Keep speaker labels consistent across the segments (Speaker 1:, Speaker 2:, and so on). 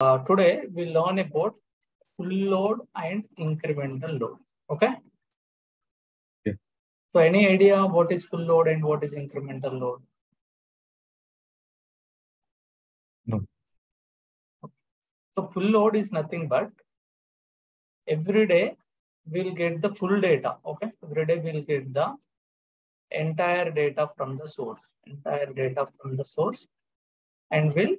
Speaker 1: uh, today we learn about full load and incremental load. Okay.
Speaker 2: Yeah.
Speaker 1: So any idea what is full load and what is incremental load?
Speaker 2: No.
Speaker 1: So full load is nothing but every day we'll get the full data. Okay. Every day we'll get the entire data from the source, entire data from the source, and we'll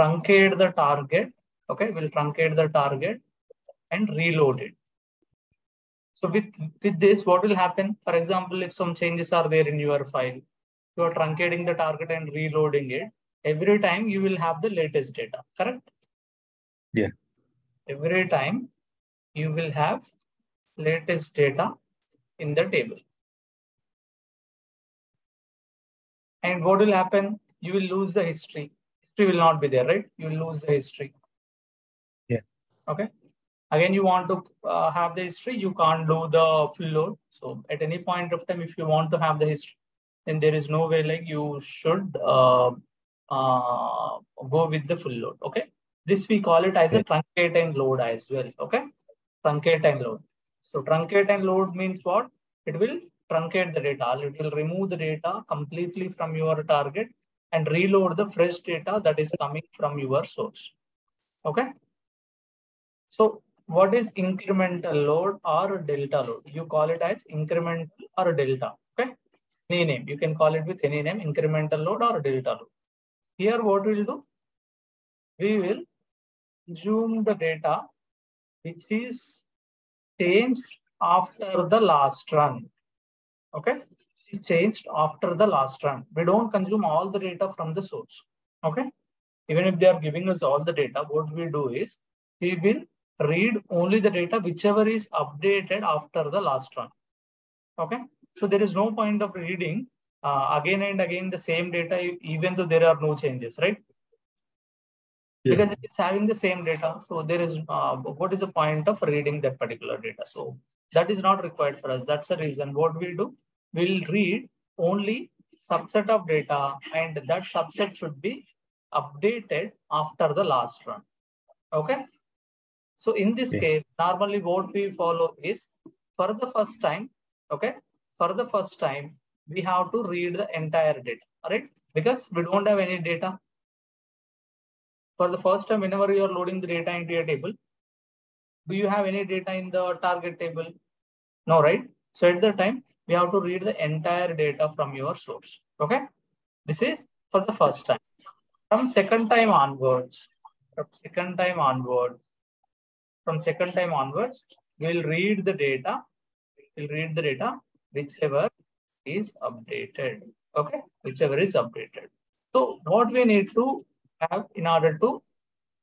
Speaker 1: truncate the target. Okay, we'll truncate the target and reload it. So with, with this, what will happen? For example, if some changes are there in your file, you are truncating the target and reloading it. Every time you will have the latest data, correct?
Speaker 2: Yeah.
Speaker 1: Every time you will have latest data in the table. And what will happen? You will lose the history. History will not be there, right? You will lose the history.
Speaker 2: Yeah.
Speaker 1: Okay. Again, you want to uh, have the history, you can't do the full load. So at any point of time, if you want to have the history, then there is no way like you should uh, uh, go with the full load. Okay. This we call it as a truncate and load as well. Okay. Truncate and load. So truncate and load means what? It will truncate the data. It will remove the data completely from your target and reload the fresh data that is coming from your source. Okay. So what is incremental load or delta load? You call it as incremental or delta. Okay. Any name. You can call it with any name, incremental load or delta load. Here, what we'll do? We will zoom the data which is changed after the last run. Okay. It's changed after the last run. We don't consume all the data from the source. Okay. Even if they are giving us all the data, what we do is we will read only the data whichever is updated after the last run. Okay. So there is no point of reading uh, again and again the same data, even though there are no changes, right?
Speaker 2: Yeah.
Speaker 1: Because it is having the same data. So there is uh, what is the point of reading that particular data? So that is not required for us. That's the reason. What we do, we'll read only subset of data, and that subset should be updated after the last run. Okay. So in this
Speaker 2: Yeah.
Speaker 1: case, normally what we follow is for the first time, okay, for the first time, we have to read the entire data, right? Because we don't have any data. For the first time, whenever you are loading the data into a table, do you have any data in the target table? No, right? So at the time, we have to read the entire data from your source. Okay. This is for the first time. From second time onwards, from second time onward, from second time onwards, we'll read the data. We'll read the data whichever is updated. Okay, whichever is updated. So what we need to have in order to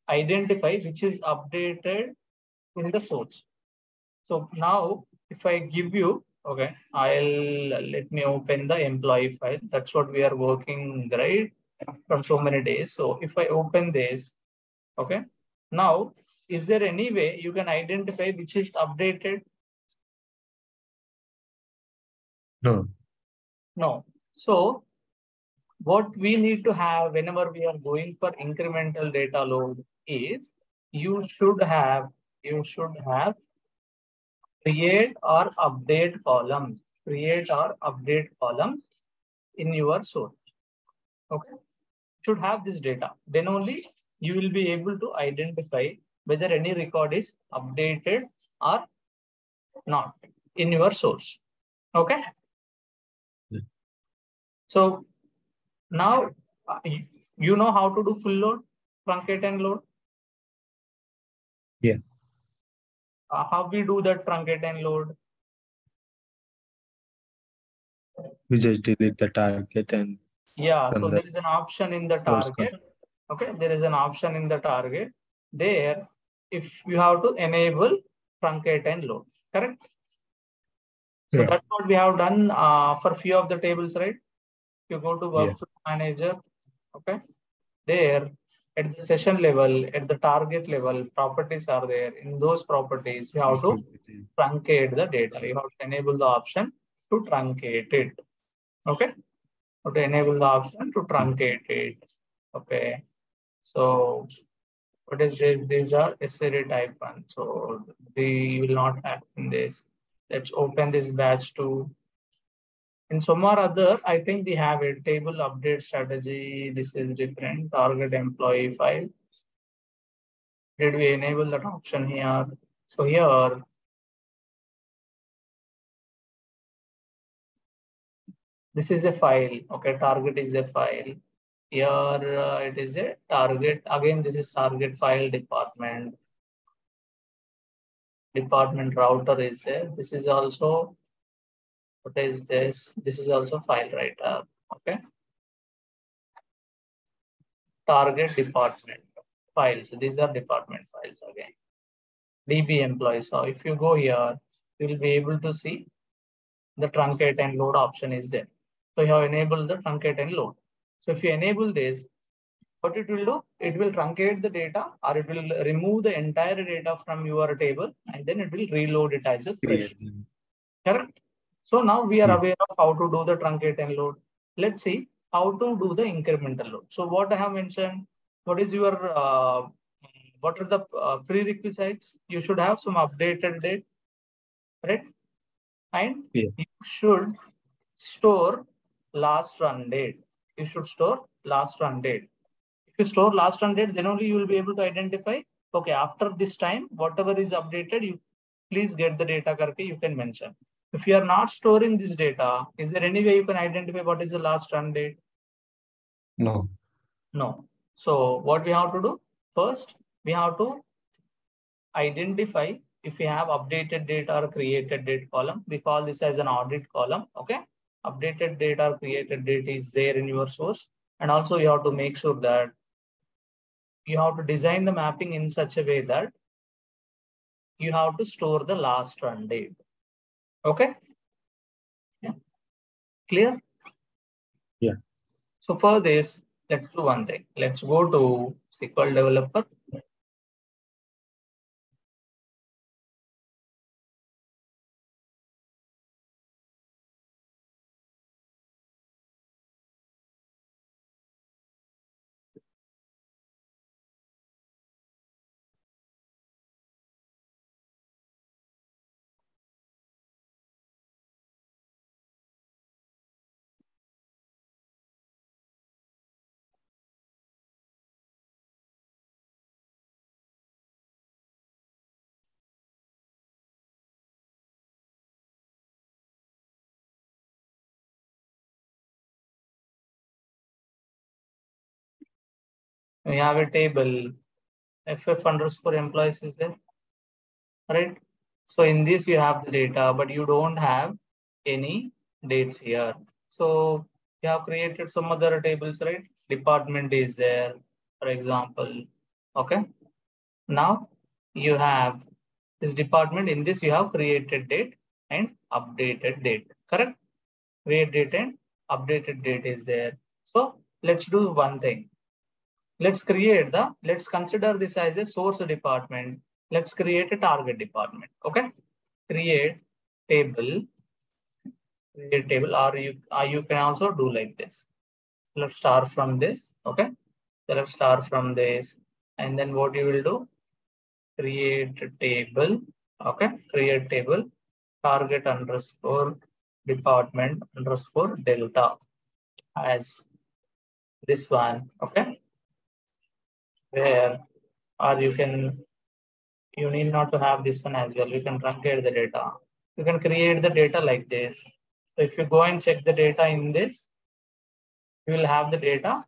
Speaker 1: identify which is updated in the source. So now if I give you, okay, I'll uh, let me open the employee file. That's what we are working right from so many days. So if I open this, okay, now is there any way you can identify which is updated?
Speaker 2: No.
Speaker 1: No. So what we need to have whenever we are going for incremental data load is you should have, you should have create or update columns, create or update columns in your source. Okay. Should have this data. Then only you will be able to identify whether any record is updated or not in your source. Okay.
Speaker 2: Yeah.
Speaker 1: So now uh, you, you know how to do full load, truncate and load.
Speaker 2: Yeah.
Speaker 1: Uh, how we do that truncate and load?
Speaker 2: We just delete the target and
Speaker 1: Yeah, so
Speaker 2: the
Speaker 1: there is an option in the target. Okay, there is an option in the target. There, if you have to enable truncate and load, correct? So
Speaker 2: Yeah.
Speaker 1: that's what we have done uh, for few of the tables, right? You go to
Speaker 2: Yeah.
Speaker 1: manager, okay? There, at the session level, at the target level, properties are there. In those properties, you have to truncate the data. You have to enable the option to truncate it. Okay. Or to enable the option to truncate it. Okay. So what is this? These are SRE type one. So they will not act in this. Let's open this batch to in some or other, I think we have a table update strategy. This is different target employee file. Did we enable that option here? So here, this is a file. Okay, target is a file. Here uh, it is a target. Again, this is target file department. Department router is there. This is also what is this? This is also file writer. Okay. Target department files. These are department files again. DB employees. So if you go here, you will be able to see the truncate and load option is there. So you have enabled the truncate and load. So if you enable this, what it will do, it will truncate the data or it will remove the entire data from your table and then it will reload it as a fresh. Correct? So now we are aware of how to do the truncate and load. Let's see how to do the incremental load. So what I have mentioned, what is your, uh, what are the uh, prerequisites? You should have some updated date, right? And
Speaker 2: yeah.
Speaker 1: you should store last run date. You should store last run date. If you store last run date, then only you will be able to identify, okay, after this time, whatever is updated, you please get the data karke you can mention. If you are not storing this data, is there any way you can identify what is the last run date?
Speaker 2: No.
Speaker 1: No. So what we have to do? First, we have to identify if we have updated data or created date column. We call this as an audit column. Okay. Updated data or created data is there in your source. And also you have to make sure that you have to design the mapping in such a way that you have to store the last run date. Okay. Yeah. Clear?
Speaker 2: Yeah.
Speaker 1: So for this, let's do one thing. Let's go to SQL developer. We have a table. Ff underscore employees is there. Right? So in this you have the data but you don't have any dates here. So you have created some other tables right? Department is there for example. Okay? Now you have this department. In this you have created date and updated date. Correct? Create date and updated date is there. So let's do one thing let's create the, let's consider this as a source department. Let's create a target department. Okay. Create table, create table, or you, or you can also do like this. Let's start from this. Okay. Let's start from this. And then what you will do, create table. Okay. Create table, target underscore department underscore delta as this one. Okay where or you can you need not to have this one as well. You can truncate the data. You can create the data like this. So if you go and check the data in this you will have the data.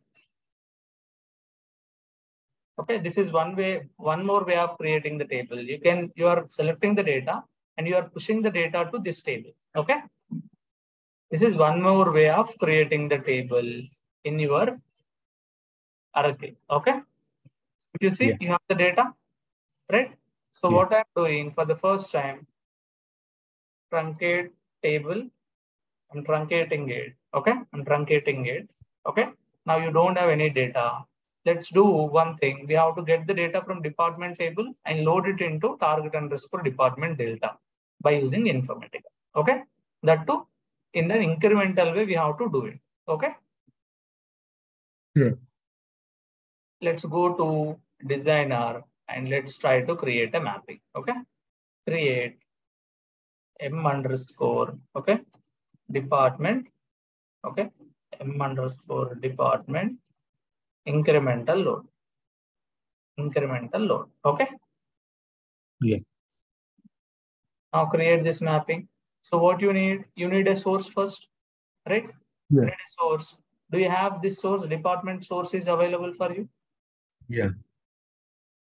Speaker 1: Okay this is one way one more way of creating the table. You can you are selecting the data and you are pushing the data to this table. Okay? This is one more way of creating the table in your Oracle. Okay. You see, yeah. you have the data, right? So yeah. what I'm doing for the first time, truncate table, I'm truncating it, okay? I'm truncating it, okay? Now you don't have any data. Let's do one thing. We have to get the data from department table and load it into target underscore department delta by using Informatica, okay? That too, in an incremental way, we have to do it, okay?
Speaker 2: Yeah
Speaker 1: let's go to designer and let's try to create a mapping. Okay. Create m underscore, okay, department, okay, m underscore department, incremental load, incremental load, okay.
Speaker 2: Yeah.
Speaker 1: Now create this mapping. So what you need, you need a source first, right?
Speaker 2: Yeah.
Speaker 1: You need a source. Do you have this source, department source is available for you?
Speaker 2: Yeah.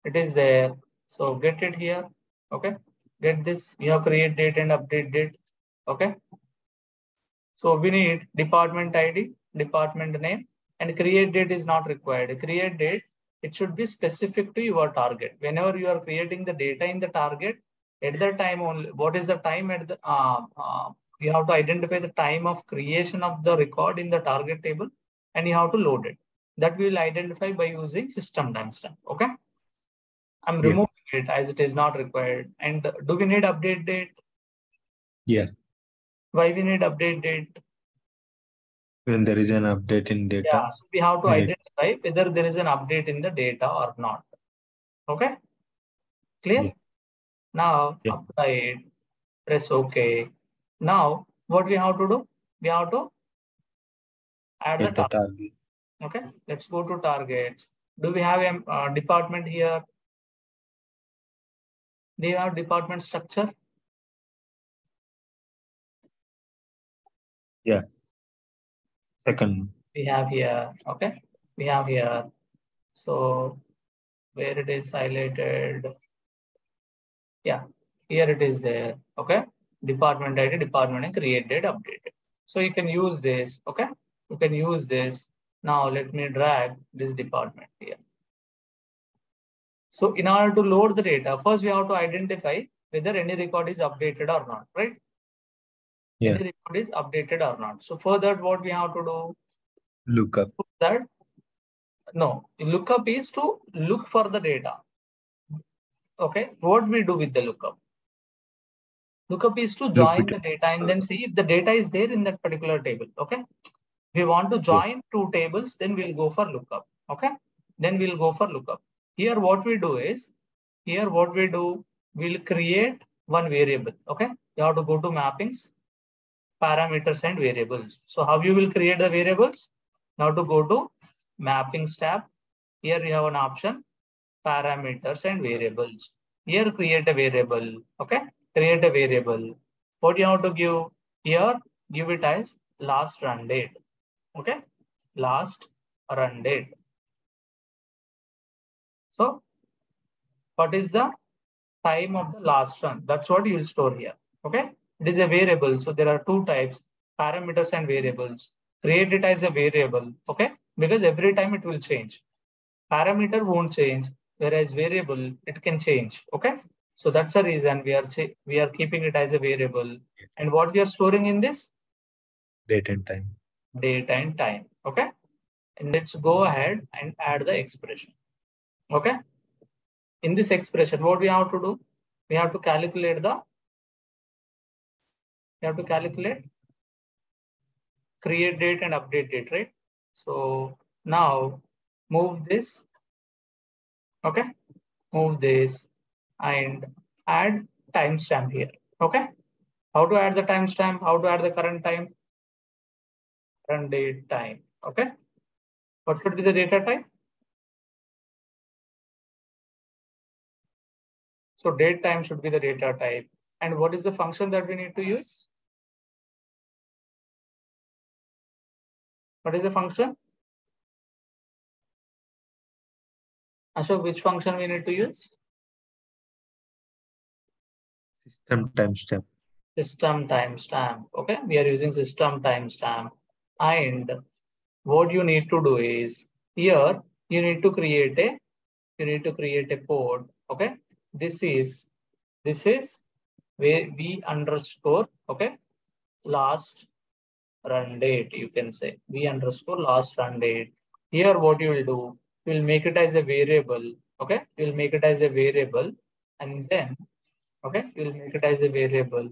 Speaker 1: It is there. So get it here, okay? Get this, you have create date and update date, okay? So we need department ID, department name, and create date is not required. Create date, it should be specific to your target. Whenever you are creating the data in the target, at the time only, what is the time at the, uh, uh, you have to identify the time of creation of the record in the target table, and you have to load it. That we will identify by using system timestamp, okay? I'm
Speaker 2: Yeah.
Speaker 1: removing it as it is not required. And do we need update date?
Speaker 2: Yeah.
Speaker 1: Why we need update date?
Speaker 2: When there is an update in data.
Speaker 1: Yeah, so we have to identify whether there is an update in the data or not. Okay? Clear?
Speaker 2: Yeah.
Speaker 1: Now
Speaker 2: Yeah.
Speaker 1: apply it, press OK. Now what we have to do? We have to add the target.
Speaker 2: target.
Speaker 1: Okay, let's go to targets. Do we have a uh, department here? Do you have department structure? Yeah.
Speaker 2: Second.
Speaker 1: we have here okay we have here so where it is highlighted yeah here it is there okay department id department and create date updated so you can use this okay you can use this now let me drag this department here. So in order to load the data first we have to identify whether any record is updated or not right?
Speaker 2: Yeah.
Speaker 1: any record is updated or not. So for that what we have to do?
Speaker 2: Lookup.
Speaker 1: that no. Lookup is to look for the data. Okay? What we do with the lookup? Lookup is to join the data and then see if the data is there in that particular table. Okay we want to join two tables then we'll go for lookup okay then we'll go for lookup here what we do is here what we do we'll create one variable okay you have to go to mappings parameters and variables so how you will create the variables now to go to mappings tab. Here you have an option, parameters and variables. Here create a variable. Okay, create a variable. What you have to give here? Give it as last run date. Okay, last run date. So, what is the time of the last run? That's what you will store here. Okay, it is a variable. So there are two types: parameters and variables create it as a variable, okay? Because every time it will change. Parameter won't change, whereas variable, it can change, okay? So that's the reason we are we are keeping it as a variable. And what we are storing in this?
Speaker 2: Date and time.
Speaker 1: Date and time, okay? And let's go ahead and add the expression, okay? In this expression, what we have to do? We have to calculate the, we have to calculate create date and update date, right? So now move this, okay? Move this and add timestamp here, okay? How to add the timestamp? How to add the current time? Current date time, okay? What should be the data type? So date time should be the data type. And what is the function that we need to use? What is the function? Ashok, which function we need to use?
Speaker 2: System timestamp.
Speaker 1: System timestamp. Okay, we are using system timestamp. And what you need to do is here you need to create a you need to create a code. Okay, this is this is where we underscore okay? Last run date you can say. V underscore last run date. Here what you will do you will make it as a variable okay? You will make it as a variable and then okay? You will make it as a variable.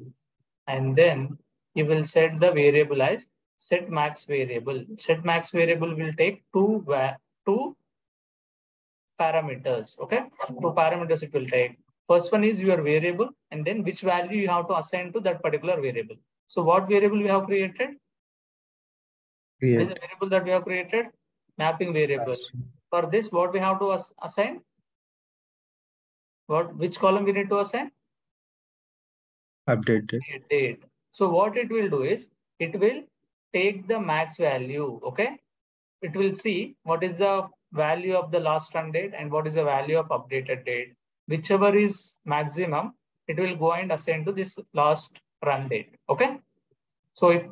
Speaker 1: And then you will set the variable as set max variable set max variable will take two two parameters. Okay, two parameters it will take. First one is your variable, and then which value you have to assign to that particular variable. So what variable we have created?
Speaker 2: Create.
Speaker 1: Is a variable that we have created? Mapping variable. For this, what we have to assign? What which column we need to assign?
Speaker 2: Updated.
Speaker 1: date. So what it will do is it will take the max value. Okay. It will see what is the value of the last run date and what is the value of updated date. Whichever is maximum, it will go and assign to this last run date. Okay. So if,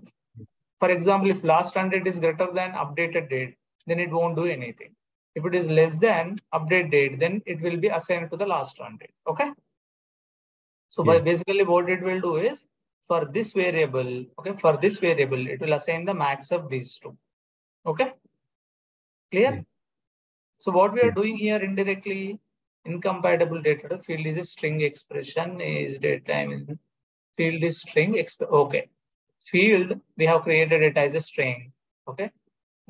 Speaker 1: for example, if last run date is greater than updated date, then it won't do anything. If it is less than update date, then it will be assigned to the last run date. Okay. So by
Speaker 2: Yeah.
Speaker 1: basically what it will do is for this variable, okay, for this variable, it will assign the max of these two. Okay. Clear?
Speaker 2: Yeah.
Speaker 1: So what we are
Speaker 2: Yeah.
Speaker 1: doing here indirectly, incompatible data field is a string expression is data time field is string exp okay. Field we have created it as a string. Okay.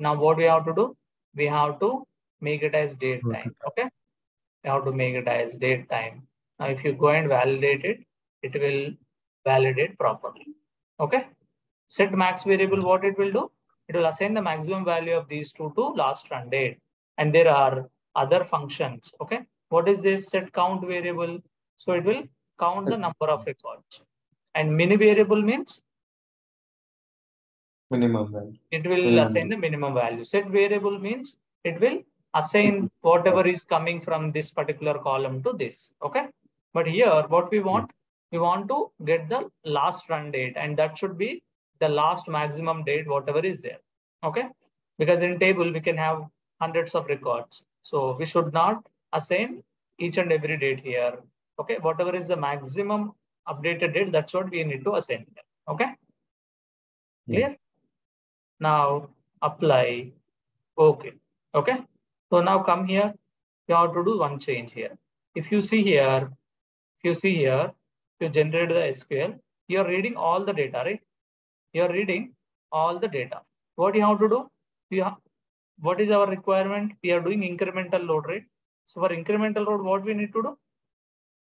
Speaker 1: Now what we have to do? We have to make it as date
Speaker 2: hmm.
Speaker 1: time. Okay. We have to make it as date time. Now, if you go and validate it, it will validate properly. Okay. Set max variable, hmm. what it will do? It will assign the maximum value of these two to last run date. And there are other functions. Okay. What is this set count variable? So it will count the hmm. number of records. And mini variable means
Speaker 2: Minimum value.
Speaker 1: it will
Speaker 2: Minimum
Speaker 1: assign the minimum value. Set variable means it will assign hmm. whatever is coming from this particular column to this. Okay. But here, what we want, we want to get the last run date, and that should be the last maximum date, whatever is there. Okay. Because in table, we can have hundreds of records. So we should not assign each and every date here. Okay. Whatever is the maximum updated date, that's what we need to assign here. Okay.
Speaker 2: Yeah.
Speaker 1: Clear? Hmm. Now apply. Okay. Okay. So now come here. You have to do one change here. If you see here, if you see here, you generate the SQL, you're reading all the data, right? You're reading all the data. What you have to do? You have, what is our requirement? We are doing incremental load, right? So for incremental load, what we need to do?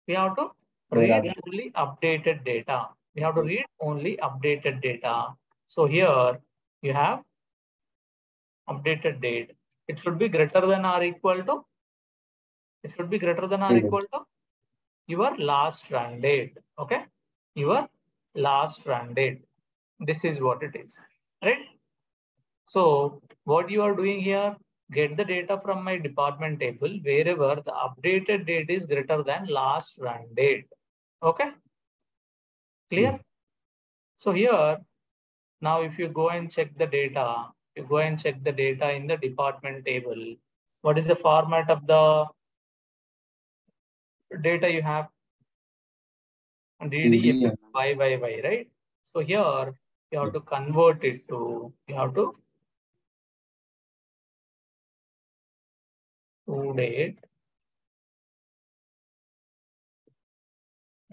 Speaker 1: We have to read
Speaker 2: Yeah.
Speaker 1: only updated data. We have to read only updated data. So here you have updated date. It should be greater than or equal to. It should be greater than or
Speaker 2: Yeah.
Speaker 1: equal to your last run date. Okay. Your last run date. This is what it is. Right. So what you are doing here, get the data from my department table wherever the updated date is greater than last run date. Okay. Clear?
Speaker 2: Yeah.
Speaker 1: So here, now if you go and check the data, you go and check the data in the department table. What is the format of the data you have? DD
Speaker 2: DD.
Speaker 1: YYY, right? So here you have to convert it to, you have to to date.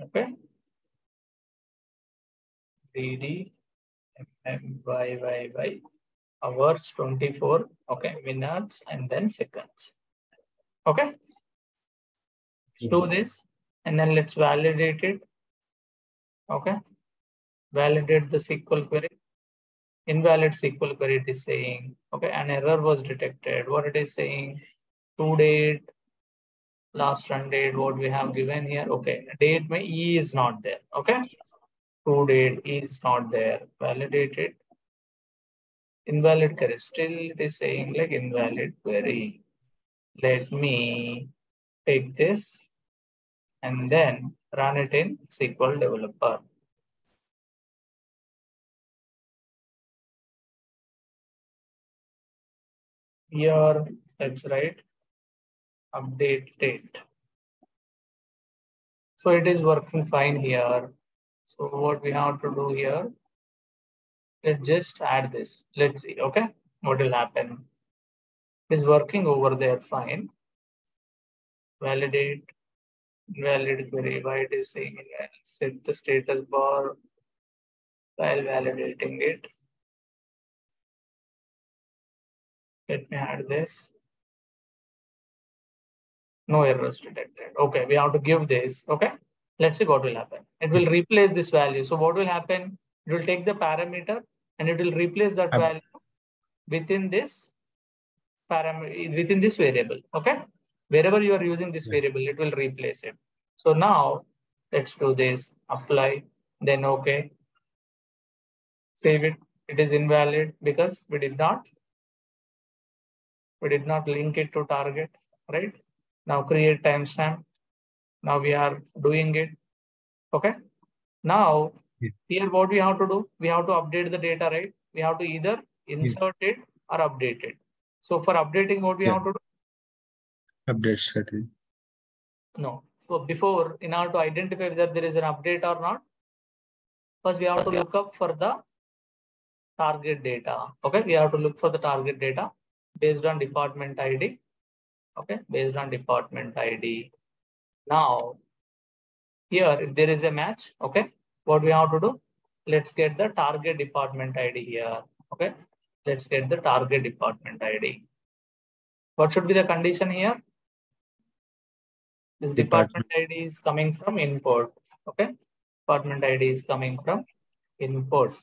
Speaker 1: Okay. DD MMYYY hours 24. Okay, minutes and then seconds. Okay. Let's do mm-hmm. this and then let's validate it. Okay. Validate the SQL query. Invalid SQL query it is saying, okay, an error was detected. What it is saying, to date, last run date, what we have given here. Okay, date may E is not there. Okay. To date is not there. Validate it. Invalid query. Still it is saying like invalid query. Let me take this and then run it in SQL developer. Here, let's write update date. So it is working fine here. So what we have to do here, let's just add this. Let's see, okay, what will happen. It is working over there fine. Validate, valid query, why it is saying invalid. set the status bar while validating it. Let me add this. No errors detected. Okay, we have to give this. Okay, let's see what will happen. It will replace this value. So what will happen? It will take the parameter and it will replace that
Speaker 2: um,
Speaker 1: value within this parameter within this variable. Okay, wherever you are using this variable, it will replace it. So now let's do this. Apply. Then okay. Save it. It is invalid because we did not we did not link it to target, right? Now create timestamp. Now we are doing it. Okay. Now
Speaker 2: Yeah.
Speaker 1: here what we have to do? We have to update the data, right? We have to either insert it or update it. So for updating, what we
Speaker 2: Yeah.
Speaker 1: have to do?
Speaker 2: Update strategy.
Speaker 1: No. So before, in order to identify whether there is an update or not, first we have to look up for the target data. Okay, we have to look for the target data based on department ID. Okay, based on department ID. Now, here if there is a match, okay, what we have to do? Let's get the target department ID here. Okay, let's get the target department ID. What should be the condition here? This department
Speaker 2: Department.
Speaker 1: ID is coming from import. Okay. Department ID is coming from import.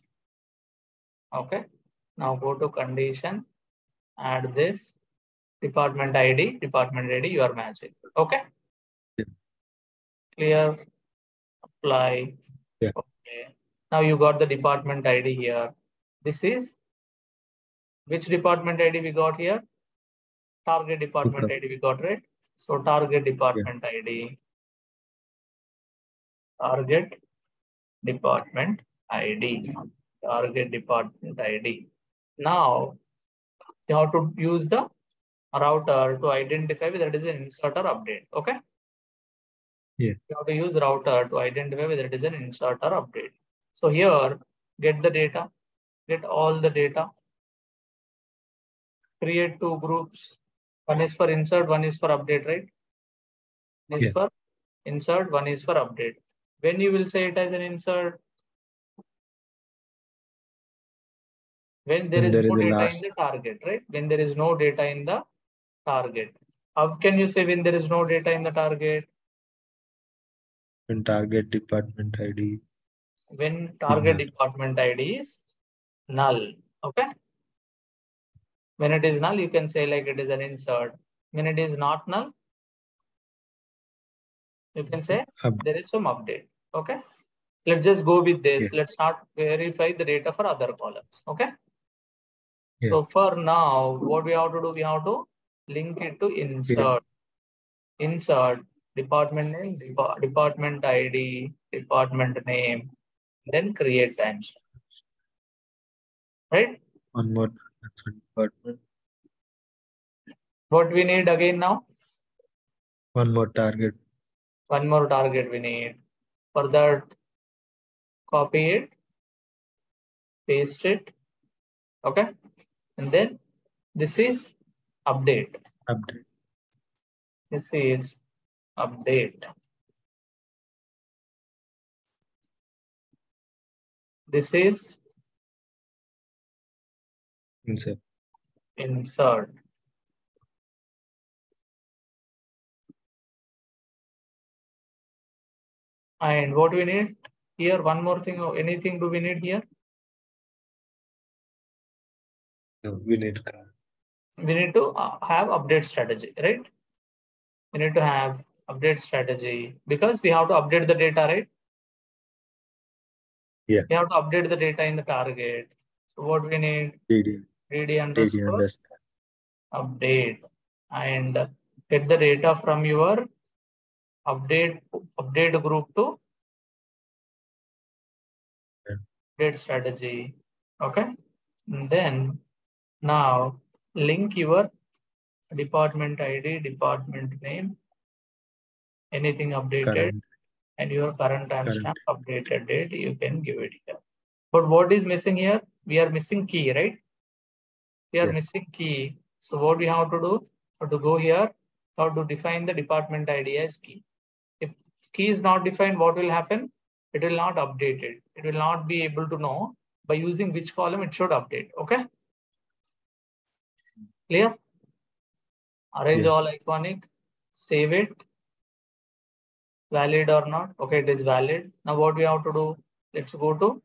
Speaker 1: Okay. Now go to condition, add this department ID, department ID you are matching. Okay.
Speaker 2: Yeah.
Speaker 1: Clear. Apply.
Speaker 2: Yeah.
Speaker 1: Okay. Now you got the department ID here. This is which department ID we got here? Target department
Speaker 2: Okay.
Speaker 1: ID we got, right? So target department ID. Target department ID. Target department ID. Now you have to use the router to identify whether it is an insert or update. Okay.
Speaker 2: Yeah.
Speaker 1: You have to use router to identify whether it is an insert or update. So here, get the data, get all the data, create two groups. One is for insert, one is for update, right? One is
Speaker 2: Yeah.
Speaker 1: for insert, one is for update. When you will say it as an insert? When there
Speaker 2: When
Speaker 1: is
Speaker 2: there
Speaker 1: no
Speaker 2: is
Speaker 1: data in the target, right? When there is no data in the target. How can you say when there is no data in the target?
Speaker 2: And target department ID.
Speaker 1: When target department ID is null. Okay. When it is null, you can say like it is an insert. When it is not null, you can say there is some update. Okay. Let's just go with this.
Speaker 2: Yeah.
Speaker 1: Let's not verify the data for other columns. Okay.
Speaker 2: Yeah.
Speaker 1: So for now, what we have to do, we have to link it to insert. Insert department name, depa- department ID, department name, then create timestamp. Right?
Speaker 2: One more department.
Speaker 1: What we need again now?
Speaker 2: One more target.
Speaker 1: One more target we need. For that, copy it, paste it. Okay. And then this is update.
Speaker 2: Update.
Speaker 1: This is update. This is
Speaker 2: Insert.
Speaker 1: insert. And what we need here, one more thing, or anything do we need here?
Speaker 2: No, we need.
Speaker 1: We need to uh, have update strategy, right? We need to have update strategy because we have to update the data, right?
Speaker 2: Yeah.
Speaker 1: We have to update the data in the target. So what we need,
Speaker 2: DD.
Speaker 1: DD
Speaker 2: DD
Speaker 1: underscore
Speaker 2: underscore.
Speaker 1: update and get the data from your update update group to
Speaker 2: Yeah.
Speaker 1: update strategy. Okay. And then now link your department ID, department name, anything updated
Speaker 2: Current.
Speaker 1: and your current timestamp updated date, you can give it here. But what is missing here? We are missing key, right? We are
Speaker 2: Yeah.
Speaker 1: missing key. So what we have to do? Have to go here, have to define the department ID as key. If key is not defined, what will happen? It will not update it. It will not be able to know by using which column it should update. Okay. Clear? Arrange
Speaker 2: Yeah.
Speaker 1: all iconic. save it. Valid or not? Okay, it is valid. Now what we have to do? Let's go to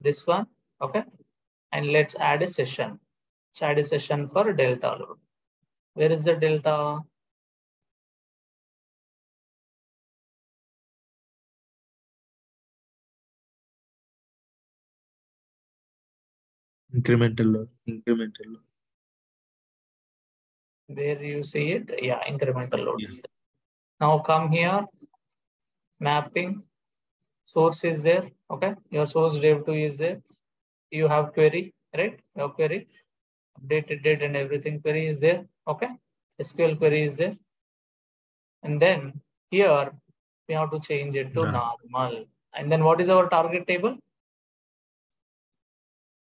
Speaker 1: this one. Okay. And let's add a session. Let's add a session for delta load. Where is the delta?
Speaker 2: Incremental load. Incremental load.
Speaker 1: Where you see it? Yeah, incremental load.
Speaker 2: Yes.
Speaker 1: Now come here. Mapping. Source is there. Okay. Your source dev2 is there. You have query, right? Your query. Updated date and everything query is there. Okay. SQL query is there. And then here we have to change it to
Speaker 2: Yeah.
Speaker 1: normal. And then what is our target table?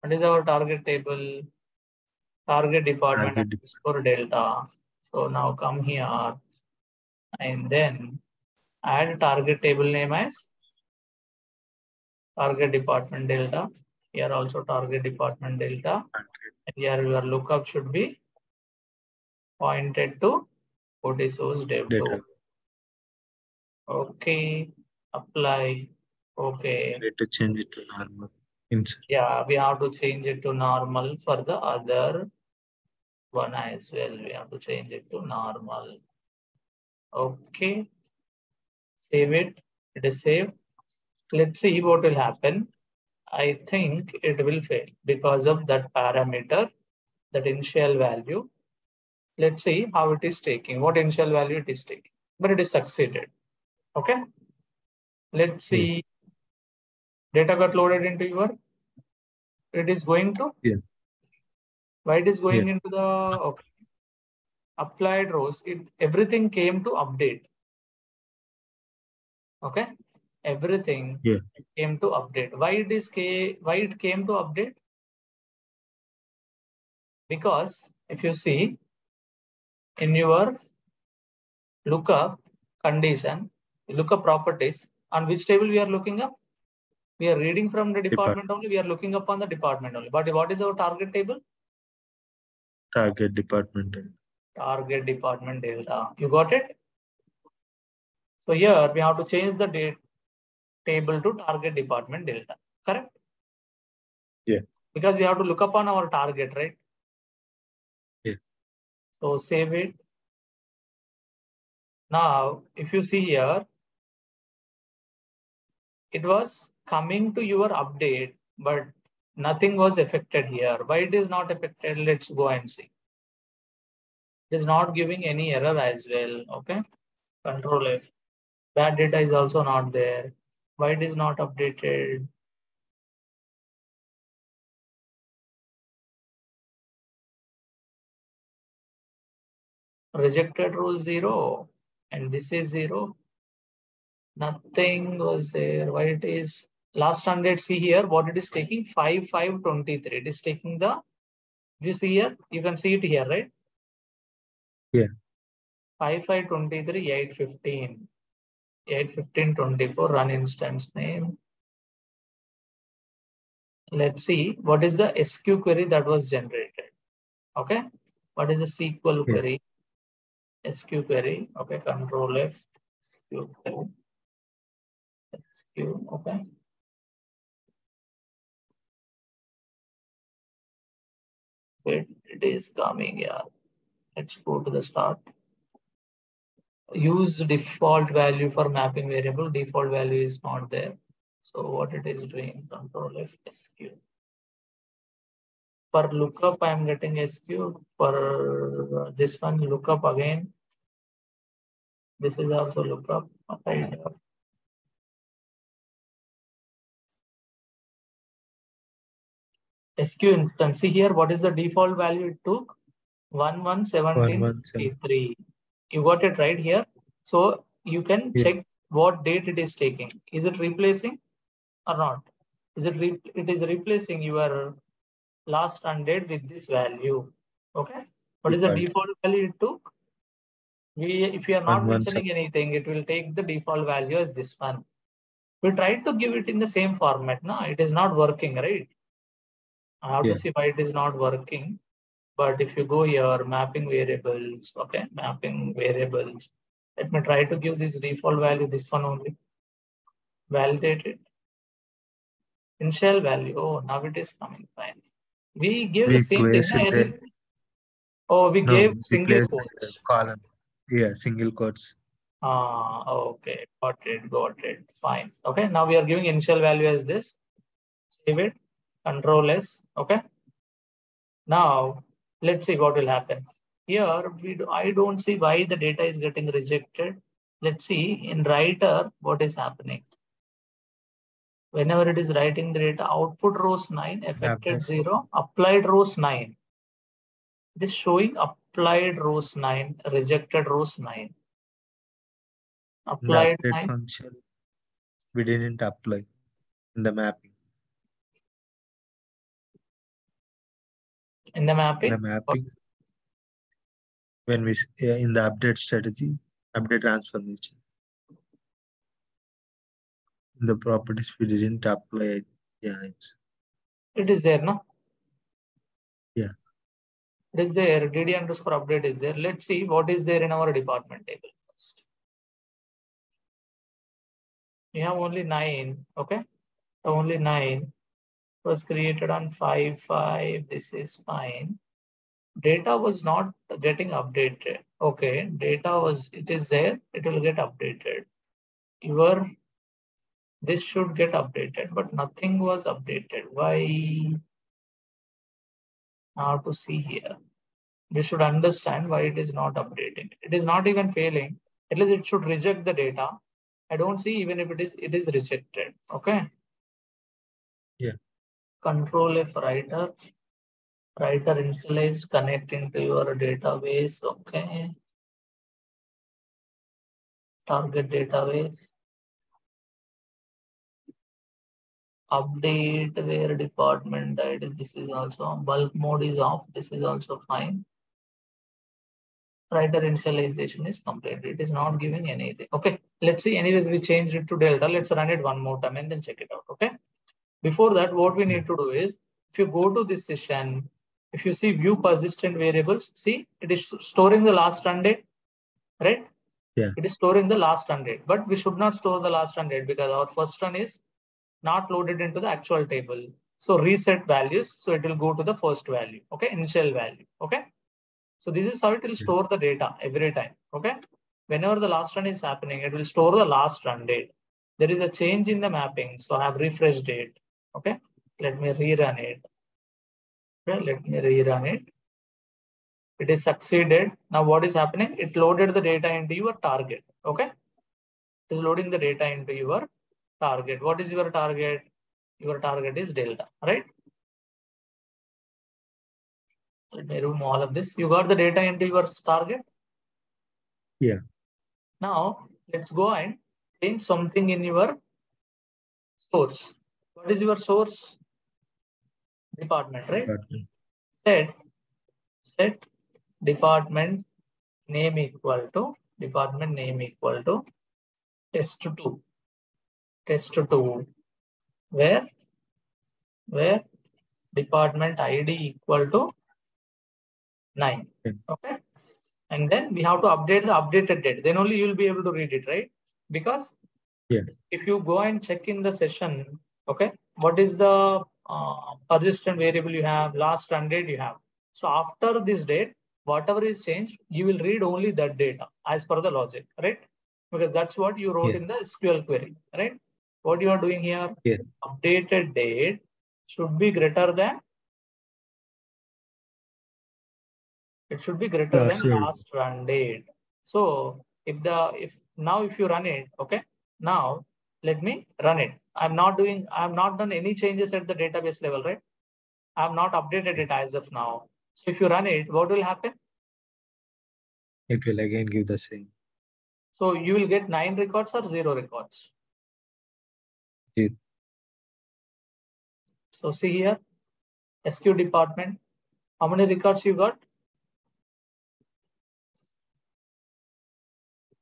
Speaker 1: What is our target table? Target department
Speaker 2: Target
Speaker 1: for delta. So now come here and then add target table name as target department delta. Here also target department delta. And here your lookup should be pointed to OT source dev2.
Speaker 2: Data.
Speaker 1: Okay, apply. Okay.
Speaker 2: To change it to normal. Inside.
Speaker 1: Yeah, we have to change it to normal for the other one as well. We have to change it to normal. Okay. Save it. It is saved. Let's see what will happen. I think it will fail because of that parameter, that initial value. Let's see how it is taking, what initial value it is taking, but it is succeeded. Okay. Let's see. Hmm. Data got loaded into your, it is going to?
Speaker 2: Yeah.
Speaker 1: Why it is going into the, okay. Applied rows, it, everything came to update. Okay. Everything
Speaker 2: Yeah.
Speaker 1: came to update. Why it is, why it came to update? Because if you see in your lookup condition, lookup properties, on which table we are looking up? We are reading from the department only. We are looking up on the department only. But what is our target table?
Speaker 2: Target department.
Speaker 1: Target department data. You got it? So here we have to change the date table to target department delta. Correct?
Speaker 2: Yeah.
Speaker 1: Because we have to look upon our target, right?
Speaker 2: Yeah.
Speaker 1: So save it. Now, if you see here, it was coming to your update, but nothing was affected here. Why it is not affected? Let's go and see. It is not giving any error as well. Okay. Control F. Bad data is also not there. Why it is not updated? Rejected row zero, and this is zero. Nothing was there. Why it is last hundred? See here what it is taking five five twenty three. It is taking the. You see here, you can see it here, right?
Speaker 2: Yeah.
Speaker 1: Five five twenty three eight fifteen. 8 15 24 run instance name. Let's see what is the sq query that was generated? Okay what is the sql
Speaker 2: Yeah.
Speaker 1: query? Sq query okay control f sq sq okay. Wait, it is coming yeah. Let's go to the start use default value for mapping variable. Default value is not there. So what it is doing, control F SQ. For lookup, I am getting SQ. For this one, lookup again. This is also lookup. Okay. SQ instance. See here, what is the default value it took? 1117
Speaker 2: 1117.
Speaker 1: you got it right here. So you can
Speaker 2: Yeah.
Speaker 1: check what date it is taking. Is it replacing or not? Is it re- it is replacing your last run date with this value. Okay? What is the
Speaker 2: Default.
Speaker 1: default value it took? We if you are not mentioning anything it will take the default value as this one. We tried to give it in the same format no? It is not working right? I have
Speaker 2: Yeah.
Speaker 1: to see why it is not working But if you go here, mapping variables, okay, mapping variables. Let me try to give this default value, this one only. Validate it. Initial value. Oh, now it is coming fine. We give
Speaker 2: We
Speaker 1: the same thing.
Speaker 2: place
Speaker 1: na,
Speaker 2: it
Speaker 1: as in- Oh, we
Speaker 2: No,
Speaker 1: gave single quotes.
Speaker 2: column. Yeah, single quotes.
Speaker 1: Ah, okay, got it, got it. Fine. Okay, now we are giving initial value as this. Save it, control S. Okay. Now let's see what will happen. Here we do, I don't see why the data is getting rejected. Let's see in writer what is happening. Whenever it is writing the data, output rows 9, affected
Speaker 2: Update.
Speaker 1: 0, applied rows 9. It is showing applied rows 9, rejected rows 9. Applied 9.
Speaker 2: function, we didn't apply in the mapping.
Speaker 1: In the mapping,
Speaker 2: the mapping, when we, yeah, in the update strategy, update transformation. In the properties, we didn't apply, yeah, it's,
Speaker 1: it is there, no?
Speaker 2: Yeah.
Speaker 1: It is there. DD underscore update is there. Let's see what is there in our department table first. We have only nine. Okay. Only nine was created on five, five. This is fine. Data was not getting updated. Okay. Data was, it is there. It will get updated. Your, this should get updated, but nothing was updated. Why? Now to see here. We should understand why it is not updating. It is not even failing. At least it should reject the data. I don't see even if it is it is rejected. Okay. Control F writer. Writer initialize connecting to your database. Okay. Target database. Update where department ID. This is also bulk mode is off. This is also fine. writer initialization is complete. It is not giving anything. Okay, let's see. Anyways, we changed it to delta. Let's run it one more time and then check it out. Okay. Before that, what we need to do is if you go to this session, if you see view persistent variables, see it is storing the last run date, right?
Speaker 2: Yeah.
Speaker 1: It is storing the last run date, but we should not store the last run date because our first run is not loaded into the actual table. So reset values. So it will go to the first value. Okay, initial value. Okay. So this is how it will store the data every time. Okay. Whenever the last run is happening, it will store the last run date. There is a change in the mapping. So I have refreshed it. Okay. Let me rerun it. Okay. Let me rerun it. It is succeeded. Now what is happening? It loaded the data into your target. Okay. It is loading the data into your target. What is your target? Your target is delta, right? Let me remove all of this. You got the data into your target?
Speaker 2: Yeah.
Speaker 1: Now let's go and change something in your source. What is your source? Department, right?
Speaker 2: department.
Speaker 1: Set, set department name equal to department name equal to test two. Test two. Where? Where department ID equal to nine. Okay. And then we have to update the updated date. Then only you will be able to read it, right? Because
Speaker 2: Yeah.
Speaker 1: if you go and check in the session, okay, what is the uh, persistent variable you have, last run date you have. So after this date, whatever is changed, you will read only that data as per the logic, right? Because that's what you wrote
Speaker 2: Yeah.
Speaker 1: in the SQL query, right? What you are doing here,
Speaker 2: Yeah.
Speaker 1: updated date should be greater than it should be greater than
Speaker 2: run.
Speaker 1: last run date. So if the if now if you run it, okay, now let me run it. I'm not doing, I'm not done any changes at the database level, right? I'm not updated it as of now. So if you run it, what will happen?
Speaker 2: It will again give the same.
Speaker 1: So you will get nine records or zero records.
Speaker 2: Zero.
Speaker 1: So see here, SQ department, how many records you got?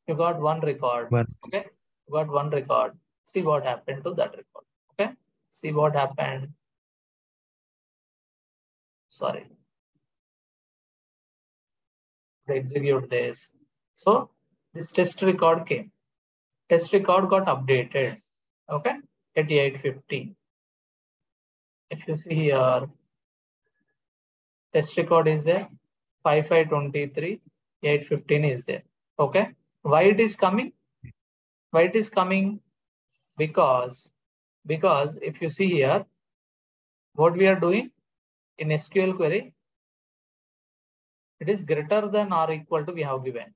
Speaker 1: You got one record.
Speaker 2: One.
Speaker 1: Okay, you got one record. See what happened to that record. Okay, see what happened. Sorry. execute this. So this test record came. Test record got updated. Okay, at 850. If you see here, test record is there, 5523, 815 is there. Okay, why it is coming? Why it is coming? Because because if you see here, what we are doing in SQL query, it is greater than or equal to we have given,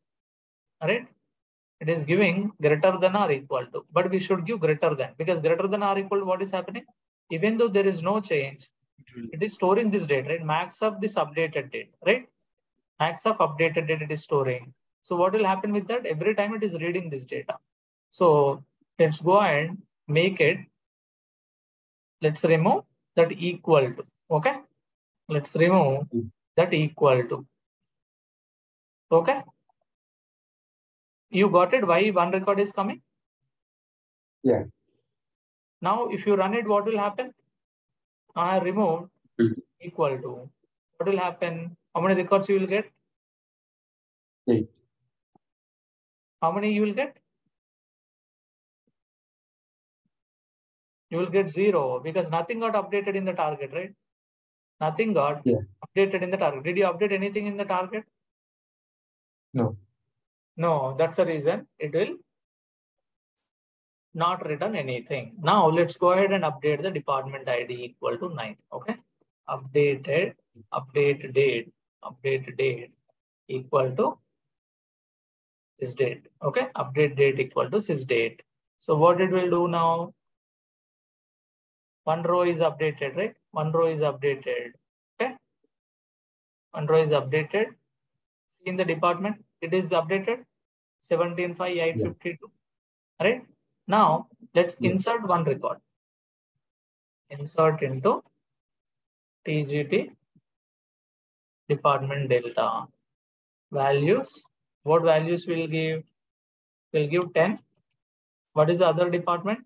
Speaker 1: right? It is giving greater than or equal to, but we should give greater than because greater than or equal to what is happening? Even though there is no change, hmm. it is storing this data right? Max of this updated date, right? Max of updated date it is storing. So what will happen with that? Every time it is reading this data. So let's go and make it. Let's remove that equal to. Okay. Let's remove that equal to. Okay. You got it? Why one record is coming?
Speaker 3: Yeah.
Speaker 1: Now, if you run it, what will happen? I remove
Speaker 3: Mhm.
Speaker 1: equal to. What will happen? How many records you will get?
Speaker 3: Eight.
Speaker 1: How many you will get? You will get zero because nothing got updated in the target, right? Nothing got
Speaker 3: Yeah.
Speaker 1: updated in the target. Did you update anything in the target?
Speaker 3: No.
Speaker 1: No, that's the reason it will not return anything. Now let's go ahead and update the department ID equal to nine. Okay. Updated, update date, update date equal to this date. Okay. Update date equal to this date. So what it will do now? One row is updated, right? One row is updated. Okay. One row is updated. See in the department, it is updated. 175852. Right? Now let's
Speaker 3: Yeah.
Speaker 1: insert one record. Insert into TGT department delta. Values. What values will give? Will give 10. What is the other department?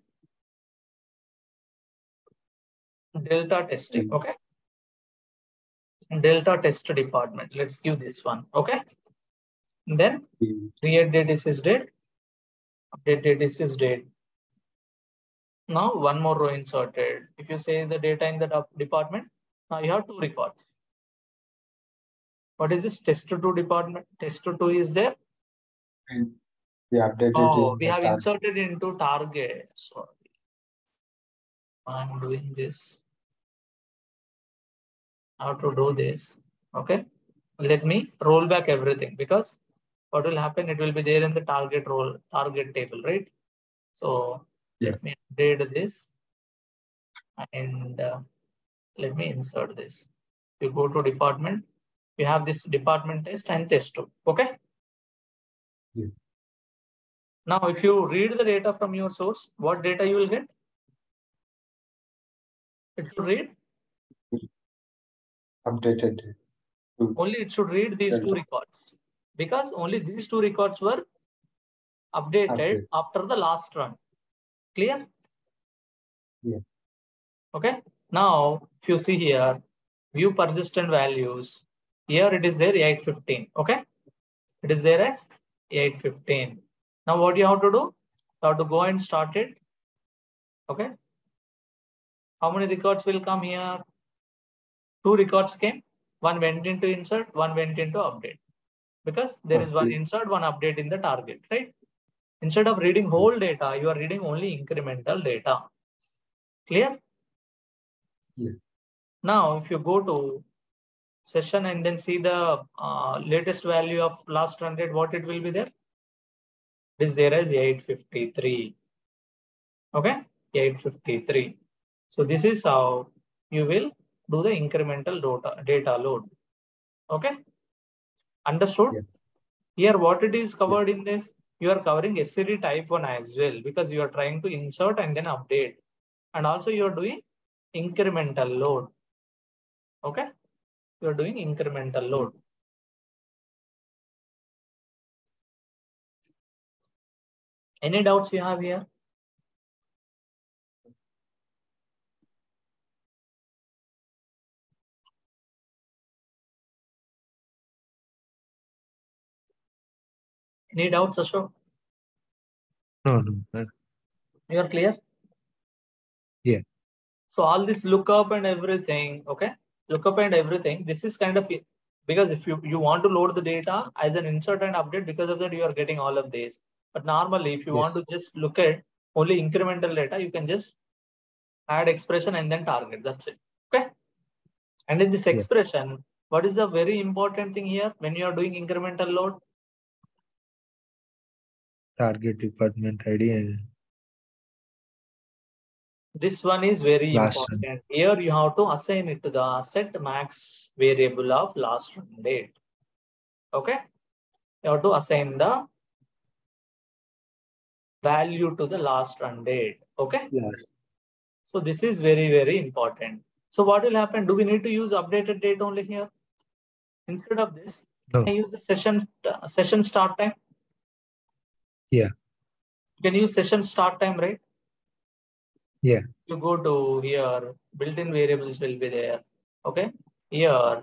Speaker 1: Delta testing.
Speaker 3: Mm.
Speaker 1: Okay. Delta test department. Let's give this one. Okay. Then
Speaker 3: Mm.
Speaker 1: create date is date. Update date is date. Now one more row inserted. If you say the data in the department, now you have two records. What is this test two department? Test two is there.
Speaker 3: And we updated
Speaker 1: Oh, we have
Speaker 3: tar-
Speaker 1: inserted into target. Sorry. I'm doing this. How to do this? Okay. Let me roll back everything because what will happen? It will be there in the target role, target table, right? So
Speaker 3: Yeah.
Speaker 1: let me update this and uh, let me insert this. You go to department, you have this department test and test two. Okay.
Speaker 3: Yeah.
Speaker 1: Now, if you read the data from your source, what data you will get? It should read
Speaker 3: updated.
Speaker 1: only it should read these two records because only these two records were updated
Speaker 3: Update.
Speaker 1: after the last run. Clear?
Speaker 3: Yeah.
Speaker 1: Okay. Now, if you see here, view persistent values. Here it is there 815. Okay. It is there as 815. Now, what you have to do? You have to go and start it. Okay. How many records will come here? Two records came. One went into insert, one went into update. Because there is one insert, one update in the target, right? Instead of reading whole data, you are reading only incremental data. Clear?
Speaker 3: Yeah.
Speaker 1: Now, if you go to session and then see the uh, latest value of last run rate, what it will be there? It is there as 853. Okay, 853. So this is how you will do the incremental data, data load. Okay, understood?
Speaker 3: Yeah.
Speaker 1: Here, what it is covered in this, you are covering SCD type 1 as well because you are trying to insert and then update. And also you are doing incremental load. Okay, you are doing incremental load. Any doubts you have here? Any doubts, Ashok?
Speaker 2: No, no.
Speaker 1: You are clear?
Speaker 2: Yeah.
Speaker 1: So all this lookup and everything, okay? Lookup and everything, this is kind of because if you, you want to load the data as an insert and update, because of that, you are getting all of these. But normally, if you want to just look at only incremental data, you can just add expression and then target. That's it. Okay. And in this
Speaker 2: Yeah.
Speaker 1: expression, what is the very important thing here when you are doing incremental load?
Speaker 2: Target department ID and
Speaker 1: This one is very
Speaker 2: Last run.
Speaker 1: important. Here you have to assign it to the set max variable of last run date. Okay. You have to assign the value to the last run date. Okay.
Speaker 2: last.
Speaker 1: So this is very, very important. So what will happen? Do we need to use updated date only here? Instead of this,
Speaker 2: No.
Speaker 1: can I use the session uh, session start time?
Speaker 2: Yeah.
Speaker 1: You can use session start time, right?
Speaker 2: Yeah.
Speaker 1: You go to here, built-in variables will be there. Okay. Here,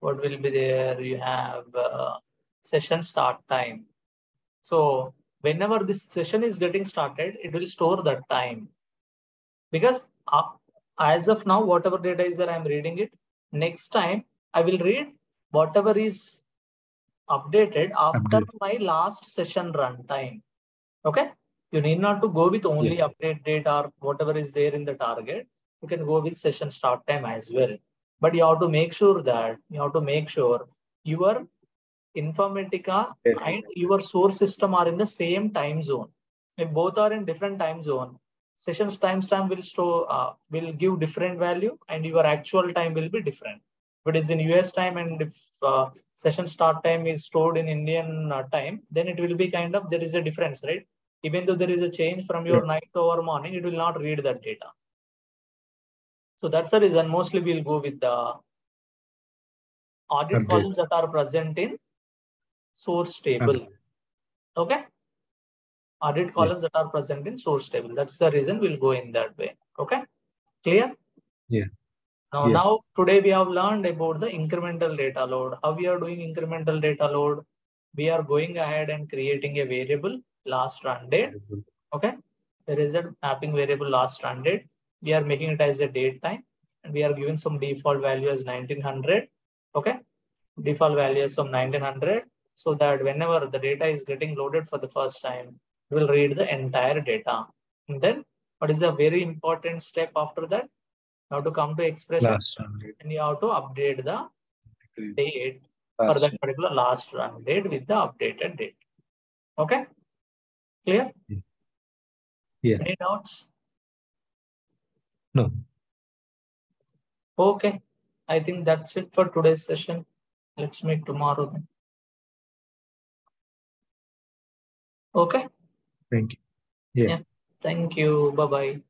Speaker 1: what will be there? You have uh, session start time. So whenever this session is getting started, it will store that time. Because uh, as of now, whatever data is there, I'm reading it. Next time, I will read whatever is updated after
Speaker 2: Update.
Speaker 1: my last session runtime. Okay. You need not to go with only update date or whatever is there in the target. You can go with session start time as well. But you have to make sure that you have to make sure your Informatica
Speaker 2: Yeah.
Speaker 1: and your source system are in the same time zone. If both are in different time zone, sessions timestamp will store uh, will give different value and your actual time will be different. If it is in US time and if uh, session start time is stored in Indian uh, time, then it will be kind of there is a difference, right? Even though there is a change from your night over morning, it will not read that data. So that's the reason mostly we'll go with the audit
Speaker 2: Update.
Speaker 1: columns that are present in source table. Okay. Audit columns that are present in source table. That's the reason we'll go in that way. Okay. Clear?
Speaker 2: Yeah.
Speaker 1: Now,
Speaker 2: Yeah.
Speaker 1: now today we have learned about the incremental data load. How we are doing incremental data load? We are going ahead and creating a variable last run date. Okay. There is a mapping variable last run date. We are making it as a date time and we are giving some default value as 1900. Okay. Default value is some 1900 so that whenever the data is getting loaded for the first time, we will read the entire data. And then what is a very important step after that? You have to come to expression
Speaker 2: Last
Speaker 1: and you have to update the date for
Speaker 2: Last
Speaker 1: that particular last run date with the updated date. Okay. Clear?
Speaker 2: Yeah.
Speaker 1: Any doubts?
Speaker 2: No.
Speaker 1: Okay. I think that's it for today's session. Let's meet tomorrow then. Okay.
Speaker 2: Thank you.
Speaker 1: Yeah, thank you. Bye bye.